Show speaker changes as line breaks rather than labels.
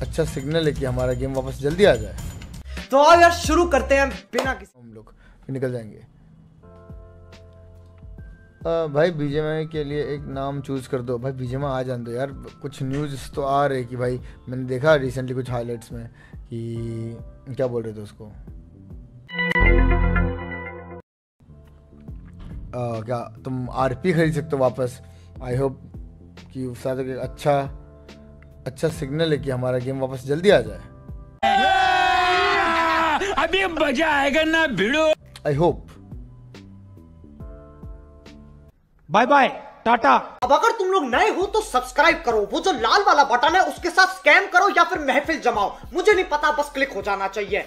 अच्छा सिग्नल है कि हमारा गेम वापस जल्दी आ जाए।
तो आओ यार शुरू करते हैं बिना किसी
हम लोग निकल जाएँगे। आ, भाई बीजेमआई के लिए एक नाम चूज़ कर दो। भाई बीजेमा आ जान दो यार। कुछ न्यूज़ तो आ रहे कि भाई मैंने देखा रिसेंटली कुछ हाइलाइट्स में कि क्या बोल रहे थे उसको? आ, क्या तुम आरपी खरीद सकते हो वापस? आई होप कि एक अच्छा अच्छा सिग्नल है कि हमारा गेम वापस जल्दी आ जाए।
अभी मज़ा आएगा ना भिड़ो।
I hope
bye bye tata
अब अगर तुम लोग नए हो तो सब्सक्राइब करो वो जो लाल वाला बटन है उसके साथ स्कैम करो या फिर महफिल जमाओ। मुझे नहीं पता बस क्लिक हो जाना चाहिए।